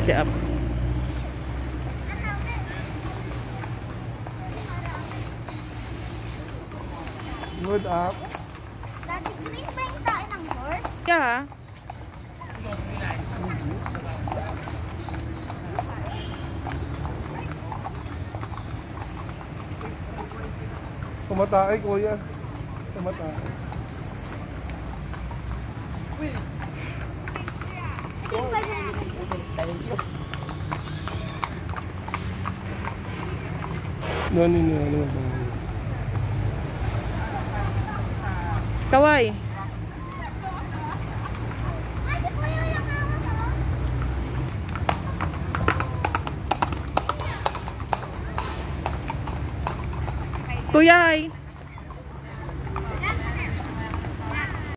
Up. Good up. Dati green ba yung tayo ng horse? Yeah. Tumatay, kuya. Tumatay. Ito No, no, no, no, no. Kaway. Kuya, ay.